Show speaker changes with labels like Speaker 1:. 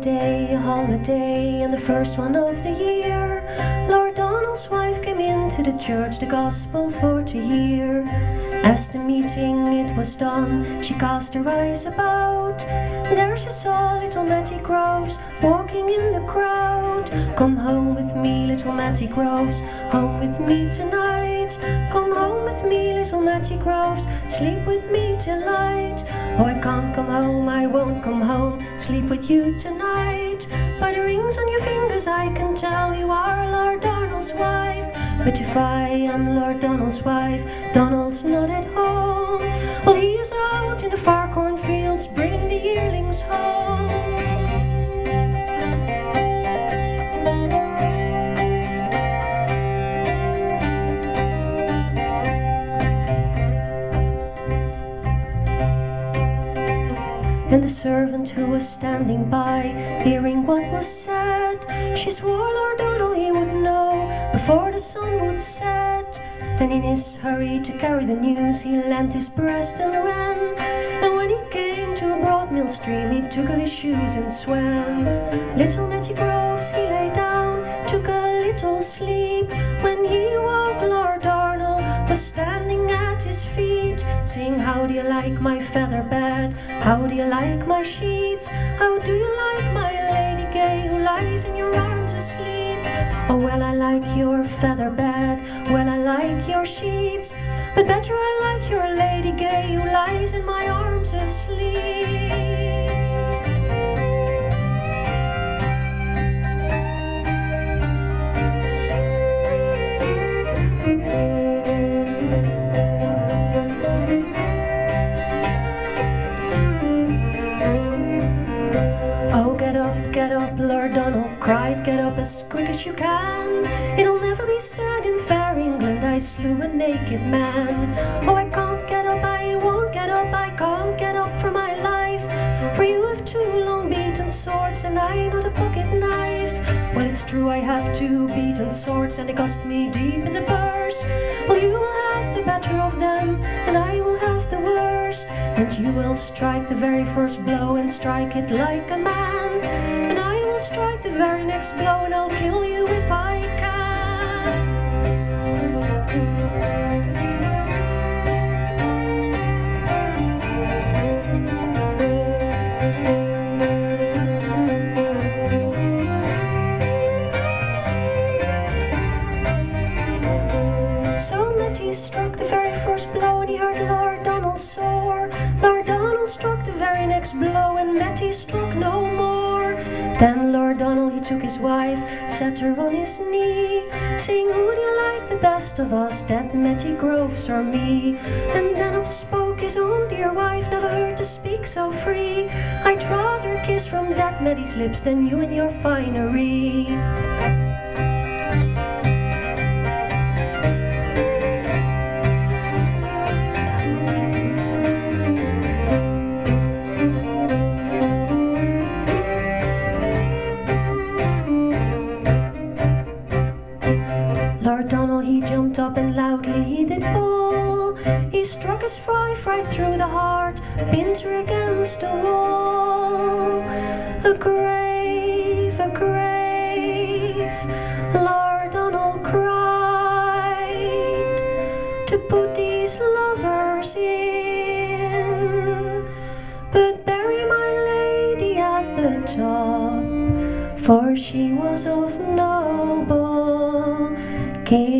Speaker 1: holiday, a holiday, and the first one of the year. Lord Donald's wife came into the church, the gospel for to hear. As the meeting it was done, she cast her eyes about. There she saw little Matty Groves walking in the crowd. Come home with me, little Matty Groves, home with me tonight. Come home with me, little Matty Groves, sleep with me tonight. Oh, I can't come home, I won't come home, sleep with you tonight. By the rings on your fingers, I can tell you are Lord Donald's wife. But if I am Lord Donald's wife, Donald's not at home. Well, he is out in the far cornfields, And the servant who was standing by, hearing what was said, she swore Lord he would know before the sun would set. And in his hurry to carry the news, he lent his breast and ran. And when he came to a broad mill stream, he took off his shoes and swam. Little Matty Groves, saying, How do you like my feather bed? How do you like my sheets? How do you like my lady gay who lies in your arms asleep? Oh, well, I like your feather bed, well, I like your sheets, but better I like your lady gay who lies in my arms asleep. Get up, get up, Lord Donald cried, get up as quick as you can. It'll never be said in fair England I slew a naked man. Oh, I can't get up, I won't get up, I can't get up for my life. For you have two long beaten swords and I not a pocket knife. Well, it's true, I have two beaten swords and they cost me deep in the purse. Well, you will have the better of them and I will have the worst. And you will strike the very first blow and strike it like a man. Will strike the very next blow and I'll kill you if I can. So Matty struck the very first blow and he heard Lord Donald sore. Lord Donald struck the very next blow took his wife, set her on his knee, saying, Who do you like the best of us, that Matty Groves or me? And then up spoke his own dear wife, never heard to speak so free. I'd rather kiss from that Matty's lips than you and your finery. Lord Donald he jumped up and loudly he did bawl. He struck his wife right through the heart, pinned her against a wall. A grave, a grave, Lord Donald cried to put these lovers in, but bury my lady at the top for she was of noble kin.